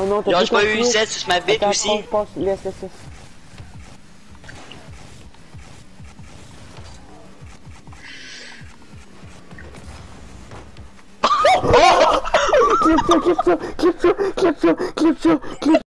Oh non, t'as pas eu 7 sur ma bite aussi. laisse, laisse, laisse. Clip ça, clip ça, clip ça, clip ça, clip clip